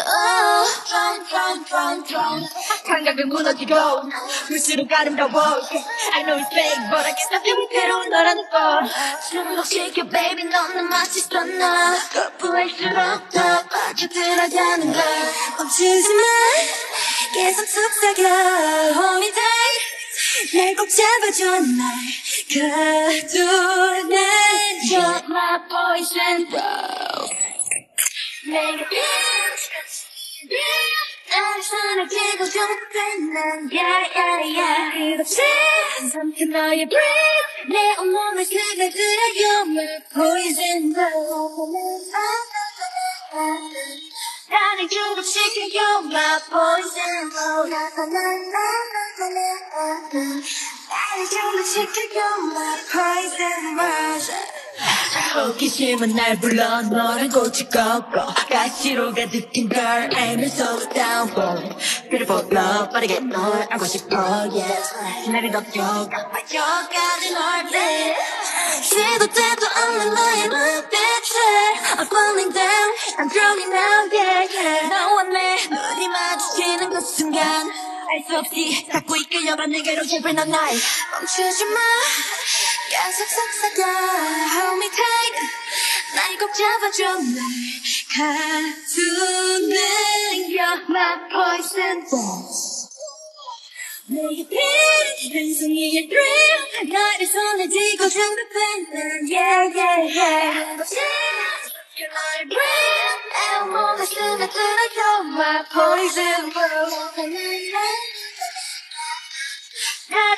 Oh. 감각은 무너지고 물수록 아름다워 I know it's fake but I can't stop 형태로운 너라는 걸 중독시켜 baby 너는 마치 스턴너 거부할수록 더 빠져들어가는 걸 멈추지 마 계속 속삭여 Hold me tight 날꼭 잡아줘 날 가둬내 You're my poison 내게 나를 내 온몸을 스며들어 You're my poison 나를 중독시켜 호기심은 날 불러 너란 꽃이 꺾어 가시로 가득한 걸 알면서도 downfall Beautiful love 빠르게 널 알고 싶어 yes 나를 넘겨가 빠져가는 얼핏 시도 때도 없는 너의 눈빛에 I'm falling down I'm drowning now yeah yeah 너와 내 눈이 마주치는 그 순간 알 수 없이 자꾸 이끌려가 내게로 제발 넌 날 멈추지 마 계속 속삭여 Hold me tight 날 꼭 잡아줘 날 가두는 You're my poison 내게 필요한 승리의 dream 너의 손에 쥐고 중독되는 Yeah yeah yeah You're my breath 내 온몸에 스며들어 You're my poison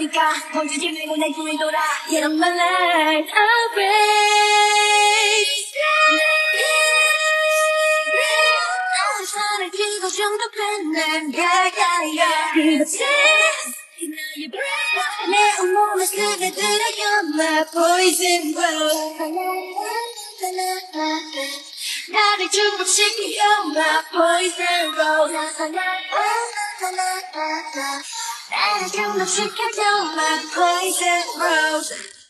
그러니까 멈추지 말고 날 꿈을 돌아 You're my life always 나의 손을 쥐고 중독된 난 yeah yeah yeah 그렇지 나의 breath 내 온몸에 스며들어 You're my poison rose 나를 중독시켜 You're my poison rose And down the chicken down my place it rose.